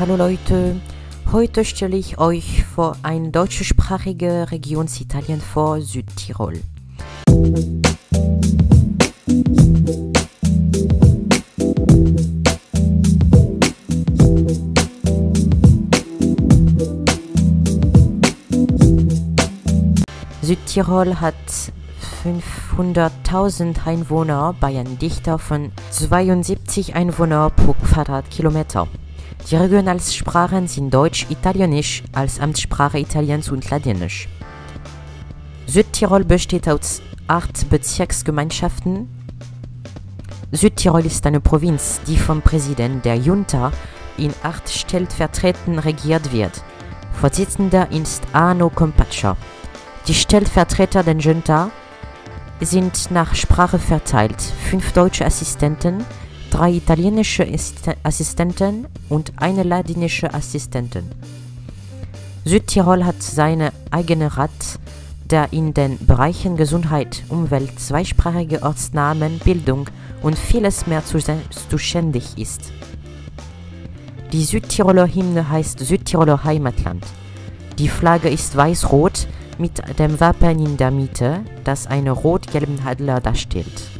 Hallo Leute, heute stelle ich euch vor eine deutschsprachige Regionsitalien vor Südtirol. Südtirol hat 500.000 Einwohner bei einem Dichter von 72 Einwohner pro Quadratkilometer. Die Regionalsprachen sind Deutsch, Italienisch als Amtssprache Italiens und Ladinisch. Südtirol besteht aus acht Bezirksgemeinschaften. Südtirol ist eine Provinz, die vom Präsident der Junta in acht Stellvertretern regiert wird. Vorsitzender ist Arno Compaccia. Die Stellvertreter der Junta sind nach Sprache verteilt. Fünf deutsche Assistenten, drei italienische Assistenten und eine ladinische Assistentin. Südtirol hat seine eigene Rat, der in den Bereichen Gesundheit, Umwelt, zweisprachige Ortsnamen, Bildung und vieles mehr zuständig ist. Die Südtiroler Hymne heißt Südtiroler Heimatland. Die Flagge ist weiß-rot mit dem Wappen in der Mitte, das einen rot-gelben Adler darstellt.